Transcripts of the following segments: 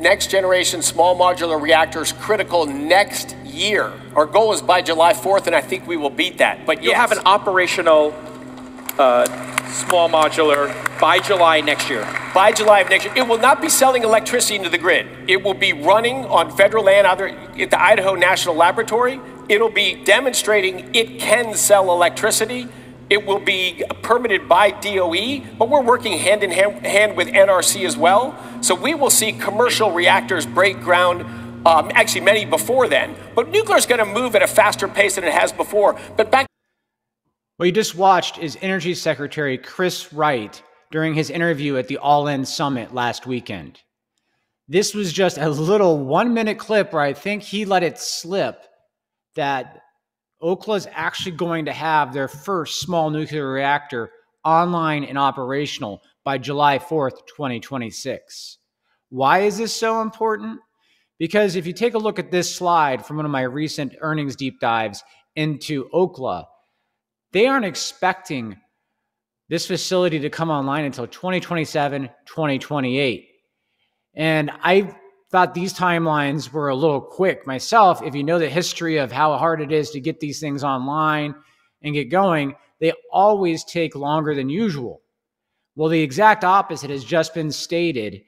next generation small modular reactors critical next year. Our goal is by July 4th, and I think we will beat that. But You'll yes, have an operational uh, small modular by July next year. by July of next year, it will not be selling electricity into the grid. It will be running on federal land either at the Idaho National Laboratory. It'll be demonstrating it can sell electricity. It will be permitted by DOE, but we're working hand in hand, hand with NRC as well. So we will see commercial reactors break ground, um, actually many before then. But nuclear is going to move at a faster pace than it has before. But back What you just watched is Energy Secretary Chris Wright during his interview at the All In Summit last weekend. This was just a little one minute clip where I think he let it slip that Oklo is actually going to have their first small nuclear reactor online and operational by July 4th, 2026. Why is this so important? Because if you take a look at this slide from one of my recent earnings deep dives into Oklo, they aren't expecting this facility to come online until 2027, 2028. And I thought these timelines were a little quick myself. If you know the history of how hard it is to get these things online and get going, they always take longer than usual. Well, the exact opposite has just been stated.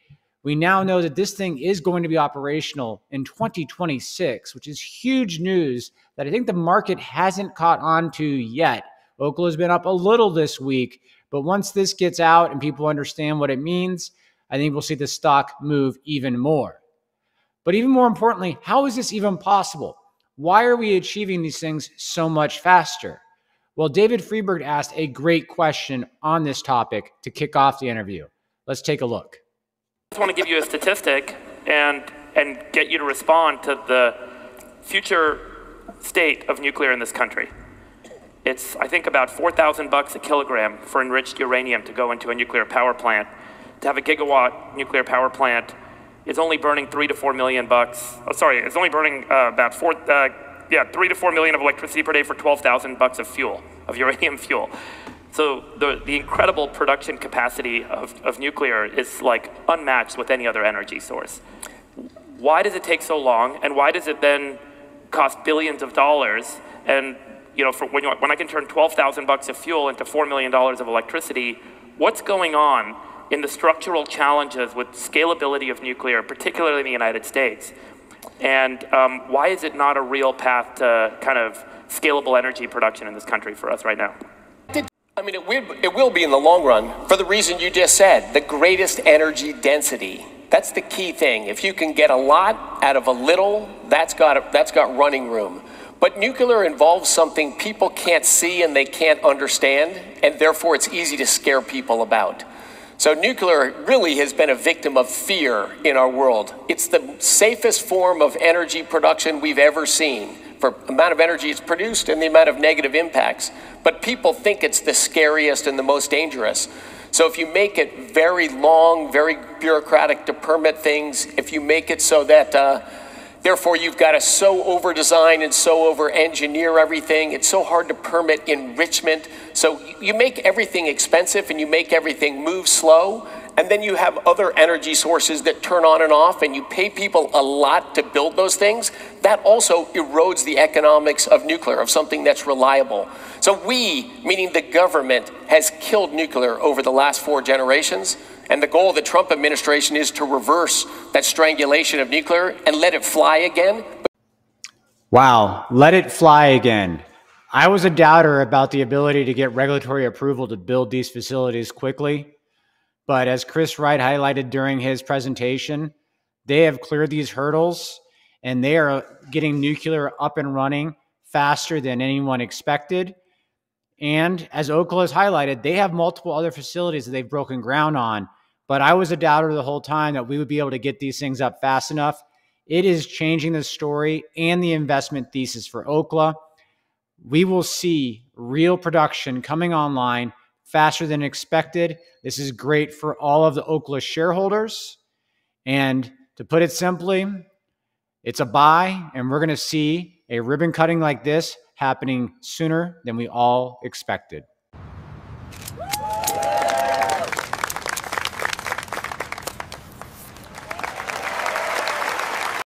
We now know that this thing is going to be operational in 2026, which is huge news that I think the market hasn't caught on to yet. Oklo has been up a little this week, but once this gets out and people understand what it means, I think we'll see the stock move even more. But even more importantly, how is this even possible? Why are we achieving these things so much faster? Well, David Freeberg asked a great question on this topic to kick off the interview. Let's take a look. I just want to give you a statistic and, and get you to respond to the future state of nuclear in this country. It's, I think, about 4,000 bucks a kilogram for enriched uranium to go into a nuclear power plant. To have a gigawatt nuclear power plant is only burning three to four million bucks. Oh, sorry, it's only burning uh, about four, uh, yeah, three to four million of electricity per day for 12,000 bucks of fuel, of uranium fuel. So the, the incredible production capacity of, of nuclear is like unmatched with any other energy source. Why does it take so long, and why does it then cost billions of dollars? And you know, for when, you, when I can turn 12,000 bucks of fuel into $4 million of electricity, what's going on in the structural challenges with scalability of nuclear, particularly in the United States? And um, why is it not a real path to kind of scalable energy production in this country for us right now? I mean, it will, it will be in the long run for the reason you just said the greatest energy density. That's the key thing. If you can get a lot out of a little, that's got, that's got running room. But nuclear involves something people can't see and they can't understand, and therefore it's easy to scare people about. So, nuclear really has been a victim of fear in our world. It's the safest form of energy production we've ever seen for amount of energy it's produced and the amount of negative impacts. But people think it's the scariest and the most dangerous. So if you make it very long, very bureaucratic to permit things, if you make it so that, uh, therefore, you've got to so over design and so over engineer everything, it's so hard to permit enrichment. So you make everything expensive and you make everything move slow. And then you have other energy sources that turn on and off, and you pay people a lot to build those things. That also erodes the economics of nuclear, of something that's reliable. So, we, meaning the government, has killed nuclear over the last four generations. And the goal of the Trump administration is to reverse that strangulation of nuclear and let it fly again. Wow, let it fly again. I was a doubter about the ability to get regulatory approval to build these facilities quickly. But as Chris Wright highlighted during his presentation, they have cleared these hurdles and they are getting nuclear up and running faster than anyone expected. And as Oklo has highlighted, they have multiple other facilities that they've broken ground on. But I was a doubter the whole time that we would be able to get these things up fast enough. It is changing the story and the investment thesis for Oklo. We will see real production coming online faster than expected. This is great for all of the Oklo shareholders. And to put it simply, it's a buy, and we're going to see a ribbon cutting like this happening sooner than we all expected.